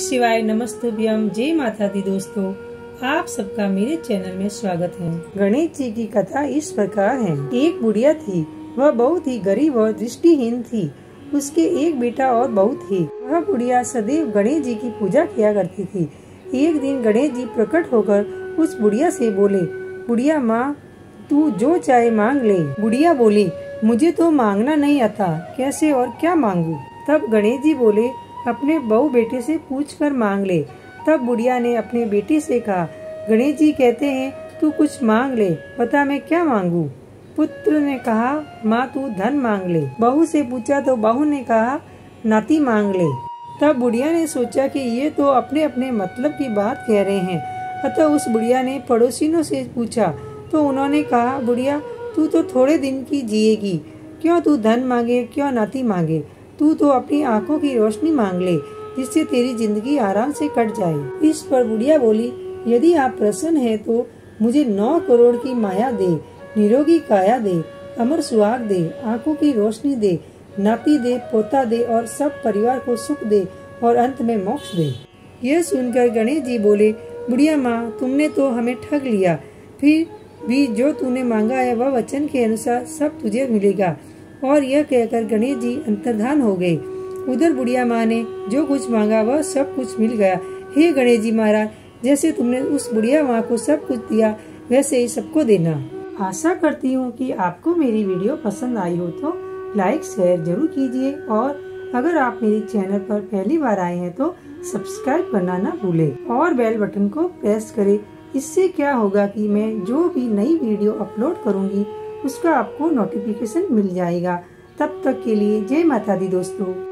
शिवाय नमस्तुभ्यम। जय माता दी दोस्तों, आप सबका मेरे चैनल में स्वागत है। गणेश जी की कथा इस प्रकार है। एक बुढ़िया थी, वह बहुत ही गरीब और दृष्टिहीन थी। उसके एक बेटा और बहू थी वह बुढ़िया सदैव गणेश जी की पूजा किया करती थी। एक दिन गणेश जी प्रकट होकर उस बुढ़िया से बोले, बुढ़िया माँ, तू जो चाहे मांग ले। बुढ़िया बोली, मुझे तो मांगना नहीं आता, कैसे और क्या मांगू? तब गणेश जी बोले अपने बहू बेटे से पूछ कर मांग ले। तब बुढ़िया ने अपने बेटे से कहा, गणेश जी कहते हैं, तू कुछ मांग ले, बता मैं क्या मांगू? पुत्र ने कहा, माँ, तू धन मांग ले। बहू से पूछा तो बहू ने कहा, नाती मांग ले। तब बुढ़िया ने सोचा कि ये तो अपने अपने मतलब की बात कह रहे हैं। अतः उस बुढ़िया ने पड़ोसियों से पूछा तो उन्होंने कहा, बुढ़िया, तू तो थोड़े दिन की जिएगी। क्यों तू धन मांगे, क्यों नाती मांगे? तू तो अपनी आँखों की रोशनी मांग ले, जिससे तेरी ज़िंदगी आराम से कट जाए। इस पर बुढ़िया बोली, यदि आप प्रसन्न है तो मुझे नौ करोड़ की माया दे, निरोगी काया दे, अमर सुहाग दे, आँखों की रोशनी दे नाती दे, पोता दे और सब परिवार को सुख दे और अंत में मोक्ष दे। यह सुनकर गणेश जी बोले, बुढ़िया माँ, तुमने तो हमें ठग लिया, फिर भी जो तूने मांगा है वह वचन के अनुसार सब तुझे मिलेगा। और यह कहकर गणेश जी अंतर्धान हो गए। उधर बुढ़िया माँ ने जो कुछ मांगा, वह सब कुछ मिल गया। हे गणेश जी महाराज, जैसे तुमने उस बुढ़िया माँ को सब कुछ दिया, वैसे ही सबको देना। आशा करती हूँ कि आपको मेरी वीडियो पसंद आई हो तो लाइक, शेयर ज़रूर कीजिए और अगर आप मेरे चैनल पर पहली बार आए हैं तो सब्सक्राइब करना ना भूले और बेल बटन को प्रेस करें। इससे क्या होगा कि मैं जो भी नई वीडियो अपलोड करूँगी उसका आपको नोटिफिकेशन मिल जाएगा। तब तक के लिए जय माता दी दोस्तों।